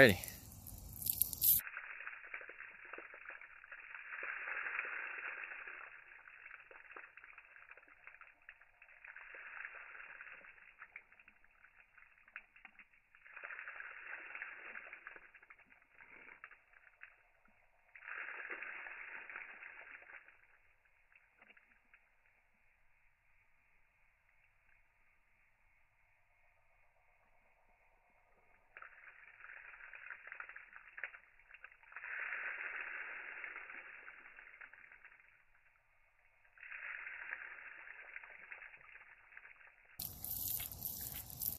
Ready.